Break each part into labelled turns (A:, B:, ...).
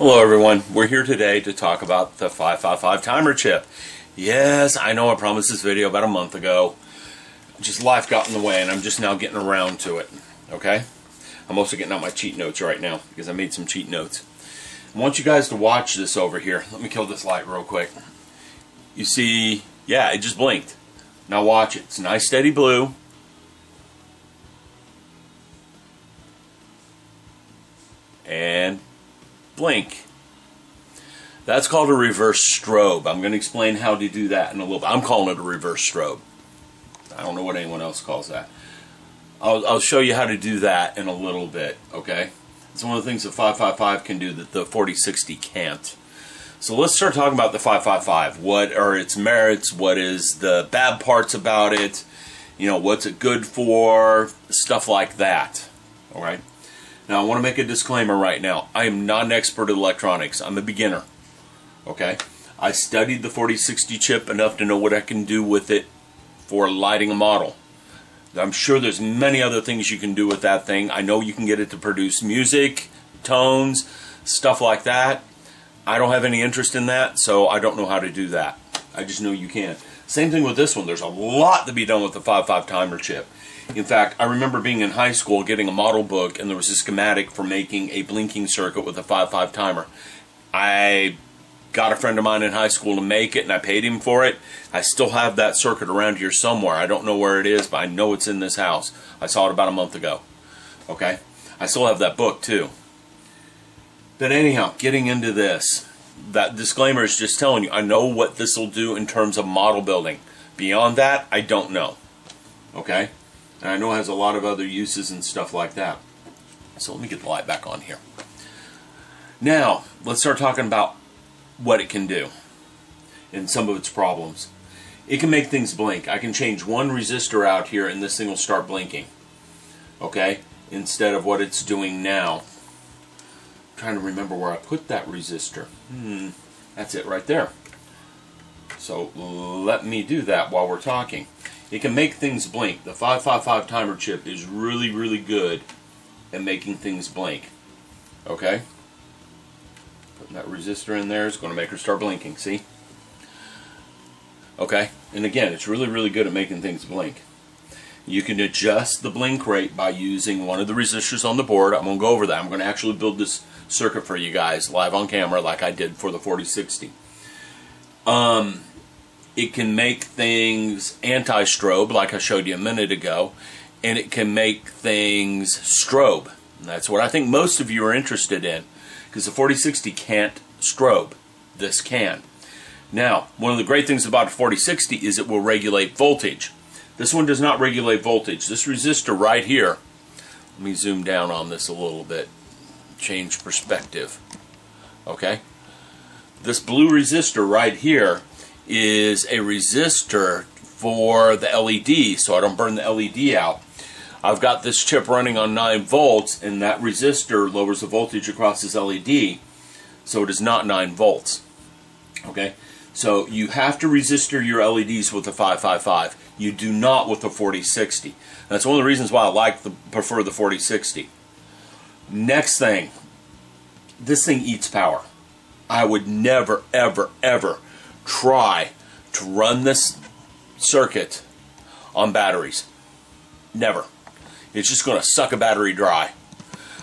A: Hello everyone, we're here today to talk about the 555 timer chip. Yes, I know I promised this video about a month ago. Just life got in the way and I'm just now getting around to it. Okay? I'm also getting out my cheat notes right now because I made some cheat notes. I want you guys to watch this over here. Let me kill this light real quick. You see, yeah, it just blinked. Now watch it. It's a nice steady blue. And blink. That's called a reverse strobe. I'm going to explain how to do that in a little bit. I'm calling it a reverse strobe. I don't know what anyone else calls that. I'll, I'll show you how to do that in a little bit, okay? It's one of the things that 555 can do that the 4060 can't. So let's start talking about the 555. What are its merits? What is the bad parts about it? You know, what's it good for? Stuff like that. All right. Now, I want to make a disclaimer right now. I am not an expert at electronics. I'm a beginner. Okay? I studied the 4060 chip enough to know what I can do with it for lighting a model. I'm sure there's many other things you can do with that thing. I know you can get it to produce music, tones, stuff like that. I don't have any interest in that, so I don't know how to do that. I just know you can. Same thing with this one. There's a lot to be done with the 5.5 timer chip. In fact, I remember being in high school getting a model book and there was a schematic for making a blinking circuit with a 5.5 timer. I got a friend of mine in high school to make it and I paid him for it. I still have that circuit around here somewhere. I don't know where it is, but I know it's in this house. I saw it about a month ago. Okay? I still have that book too. But anyhow, getting into this, that disclaimer is just telling you I know what this will do in terms of model building. Beyond that, I don't know. Okay? And I know it has a lot of other uses and stuff like that. So let me get the light back on here. Now, let's start talking about what it can do and some of its problems. It can make things blink. I can change one resistor out here and this thing will start blinking. Okay? Instead of what it's doing now. I'm trying to remember where I put that resistor. Hmm. That's it right there. So let me do that while we're talking. It can make things blink. The 555 timer chip is really, really good at making things blink. Okay? Putting that resistor in there is going to make her start blinking. See? Okay? And again, it's really, really good at making things blink. You can adjust the blink rate by using one of the resistors on the board. I'm going to go over that. I'm going to actually build this circuit for you guys live on camera like I did for the 4060. Um, it can make things anti-strobe like I showed you a minute ago and it can make things strobe. And that's what I think most of you are interested in because the 4060 can't strobe. This can. Now, one of the great things about a 4060 is it will regulate voltage. This one does not regulate voltage. This resistor right here, let me zoom down on this a little bit, change perspective. Okay? This blue resistor right here is a resistor for the LED so I don't burn the LED out. I've got this chip running on 9 volts and that resistor lowers the voltage across this LED so it is not 9 volts. Okay, so you have to resistor your LEDs with the 555. You do not with the 4060. That's one of the reasons why I like the prefer the 4060. Next thing, this thing eats power. I would never, ever, ever try to run this circuit on batteries. Never. It's just going to suck a battery dry.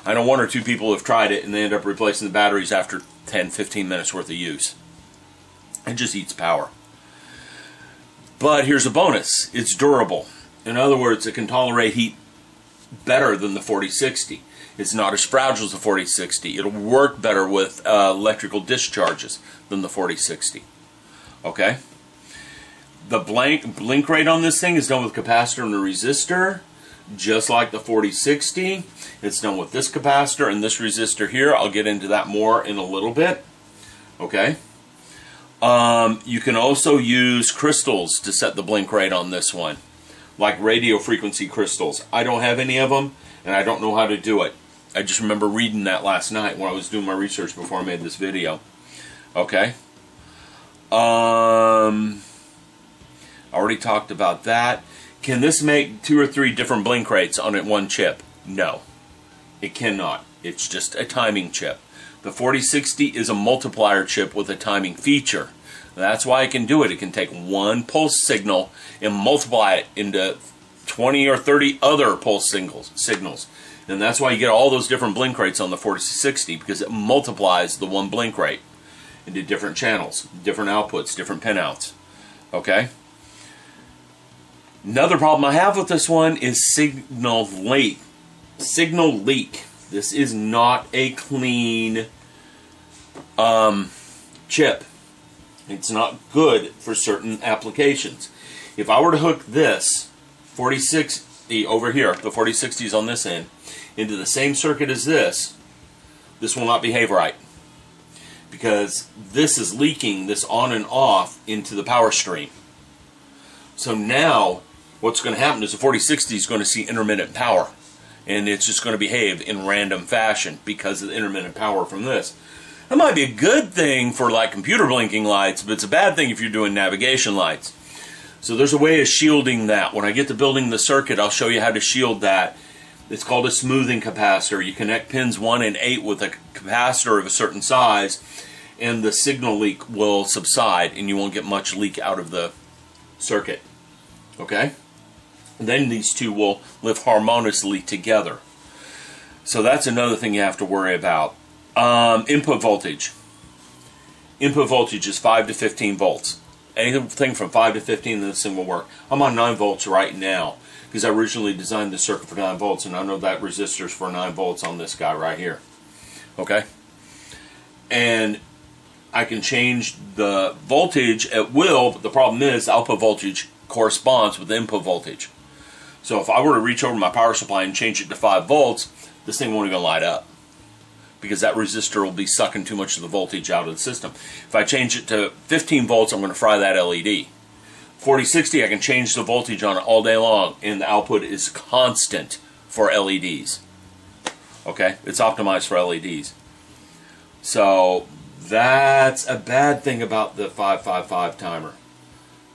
A: I know one or two people have tried it and they end up replacing the batteries after 10, 15 minutes worth of use. It just eats power. But here's a bonus. It's durable. In other words, it can tolerate heat better than the 4060. It's not as fragile as the 4060. It'll work better with uh, electrical discharges than the 4060. Okay? The blank blink rate on this thing is done with capacitor and a resistor, just like the 4060. It's done with this capacitor and this resistor here. I'll get into that more in a little bit. Okay? Um, you can also use crystals to set the blink rate on this one, like radio frequency crystals. I don't have any of them, and I don't know how to do it. I just remember reading that last night when I was doing my research before I made this video. Okay? Um, I already talked about that. Can this make two or three different blink rates on one chip? No, it cannot. It's just a timing chip. The 4060 is a multiplier chip with a timing feature. That's why it can do it. It can take one pulse signal and multiply it into 20 or 30 other pulse signals. signals. And that's why you get all those different blink rates on the 4060 because it multiplies the one blink rate into different channels, different outputs, different pinouts. Okay? Another problem I have with this one is signal leak. Signal leak. This is not a clean um, chip. It's not good for certain applications. If I were to hook this 4060 over here, the 4060 is on this end, into the same circuit as this, this will not behave right. Because this is leaking this on and off into the power stream. So now, what's going to happen is the 4060 is going to see intermittent power. And it's just going to behave in random fashion because of the intermittent power from this. That might be a good thing for like computer blinking lights, but it's a bad thing if you're doing navigation lights. So there's a way of shielding that. When I get to building the circuit, I'll show you how to shield that. It's called a smoothing capacitor. You connect pins 1 and 8 with a capacitor of a certain size, and the signal leak will subside, and you won't get much leak out of the circuit. Okay? And then these two will live harmoniously together. So that's another thing you have to worry about. Um, input voltage. Input voltage is 5 to 15 volts. Anything from 5 to 15, this thing will work. I'm on 9 volts right now because I originally designed the circuit for 9 volts and I know that resistor's for 9 volts on this guy right here. Okay? And I can change the voltage at will, but the problem is output voltage corresponds with input voltage. So if I were to reach over my power supply and change it to 5 volts, this thing won't even light up because that resistor will be sucking too much of the voltage out of the system. If I change it to 15 volts, I'm going to fry that LED. 4060, I can change the voltage on it all day long, and the output is constant for LEDs. Okay, it's optimized for LEDs. So that's a bad thing about the 555 timer.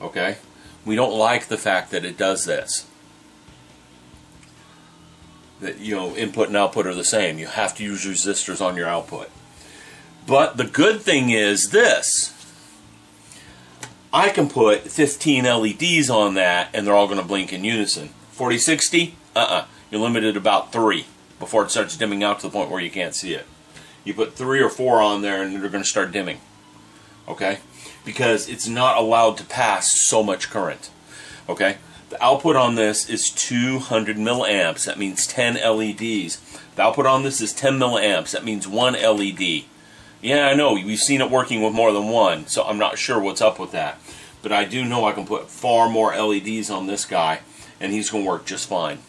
A: Okay, we don't like the fact that it does this that you know input and output are the same. You have to use resistors on your output. But the good thing is this. I can put 15 LEDs on that and they're all going to blink in unison. 4060? Uh-uh. You're limited about 3 before it starts dimming out to the point where you can't see it. You put 3 or 4 on there and they're going to start dimming. Okay? Because it's not allowed to pass so much current. Okay? The output on this is 200 milliamps. That means 10 LEDs. The output on this is 10 milliamps. That means one LED. Yeah, I know. We've seen it working with more than one, so I'm not sure what's up with that. But I do know I can put far more LEDs on this guy, and he's going to work just fine.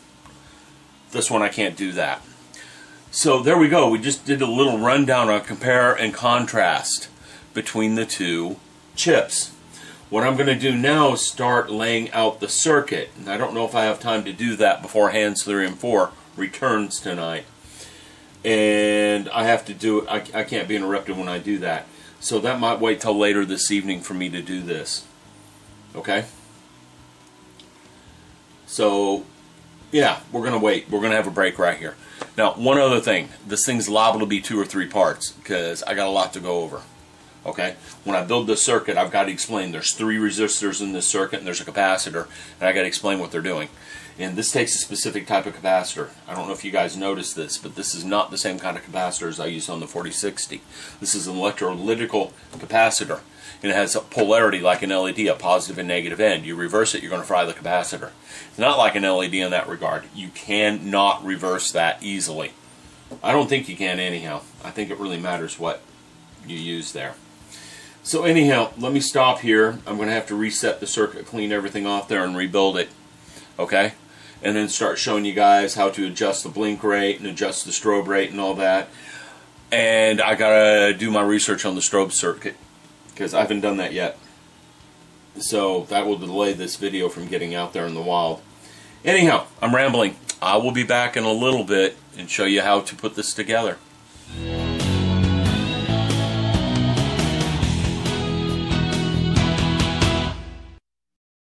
A: This one I can't do that. So there we go. We just did a little rundown on compare and contrast between the two chips. What I'm going to do now is start laying out the circuit. And I don't know if I have time to do that before hands 3 and 4 returns tonight. And I have to do it, I, I can't be interrupted when I do that. So that might wait till later this evening for me to do this. Okay? So, yeah, we're going to wait. We're going to have a break right here. Now, one other thing. This thing's liable to be two or three parts because I got a lot to go over. Okay, when I build this circuit, I've got to explain there's three resistors in this circuit and there's a capacitor, and I got to explain what they're doing. And this takes a specific type of capacitor. I don't know if you guys noticed this, but this is not the same kind of capacitor as I used on the 4060. This is an electrolytical capacitor, and it has a polarity like an LED, a positive and negative end. You reverse it, you're going to fry the capacitor. It's not like an LED in that regard. You cannot reverse that easily. I don't think you can anyhow. I think it really matters what you use there. So anyhow, let me stop here. I'm going to have to reset the circuit, clean everything off there, and rebuild it. Okay? And then start showing you guys how to adjust the blink rate and adjust the strobe rate and all that. And I got to do my research on the strobe circuit because I haven't done that yet. So that will delay this video from getting out there in the wild. Anyhow, I'm rambling. I will be back in a little bit and show you how to put this together.